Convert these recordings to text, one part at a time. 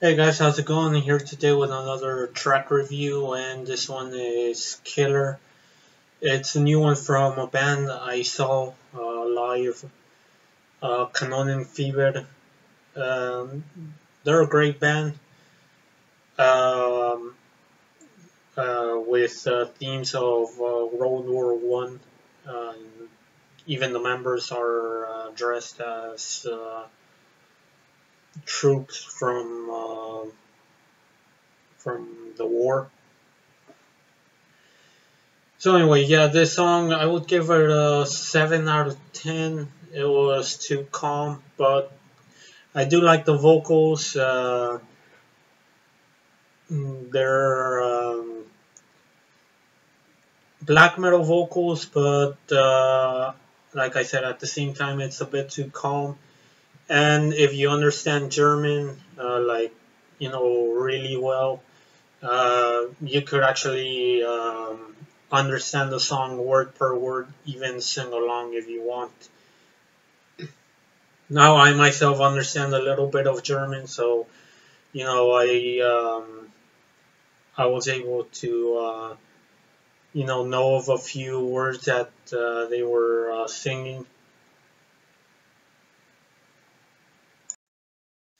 Hey guys, how's it going? Here today with another track review, and this one is Killer. It's a new one from a band I saw uh, live, uh, Fever. Um, they're a great band um, uh, with uh, themes of uh, World War One. even the members are uh, dressed as uh, troops from uh, from the war. So anyway, yeah, this song I would give it a seven out of ten. It was too calm, but I do like the vocals. Uh, they're um, black metal vocals, but uh, like I said, at the same time, it's a bit too calm and if you understand German, uh, like you know really well, uh, you could actually um, understand the song word per word, even sing along if you want. Now I myself understand a little bit of German, so you know I um, I was able to uh, you know know of a few words that uh, they were uh, singing.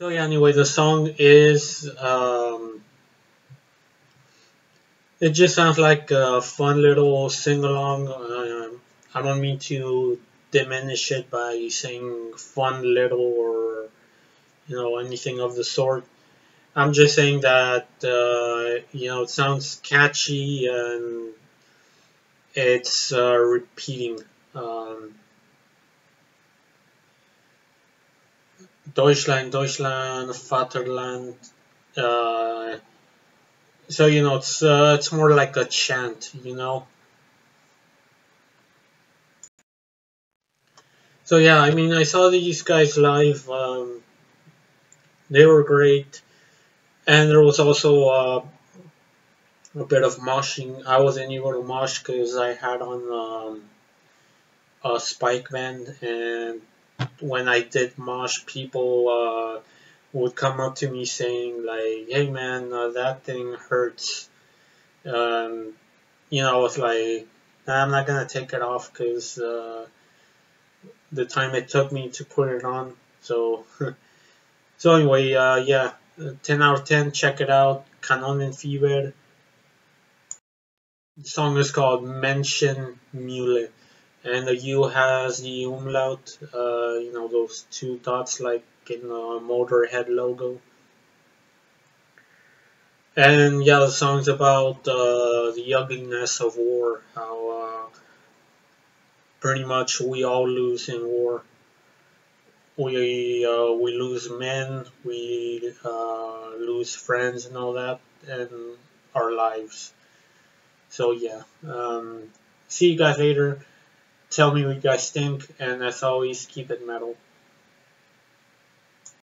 So yeah, anyway, the song is um, it just sounds like a fun little sing along. Uh, I don't mean to diminish it by saying fun little or you know anything of the sort. I'm just saying that uh, you know it sounds catchy and it's uh, repeating. Um, Deutschland, Deutschland, Vaterland. Uh, so you know, it's uh, it's more like a chant, you know. So yeah, I mean, I saw these guys live. Um, they were great, and there was also uh, a bit of moshing. I wasn't able to mosh because I had on um, a spike band, and when I did mosh, people uh, would come up to me saying like, "Hey man, uh, that thing hurts." Um, you know, I was like, nah, "I'm not gonna take it off because uh, the time it took me to put it on." So, so anyway, uh, yeah, 10 out of 10. Check it out. Kanonenfieber. The song is called Mention Mule and the U has the umlaut, uh, you know, those two dots like in the Motörhead logo. And yeah, the song's about uh, the ugliness of war, how uh, pretty much we all lose in war. We uh, we lose men, we uh, lose friends and all that, and our lives. So yeah, um, see you guys later. Tell me what you guys think, and as always, keep it metal.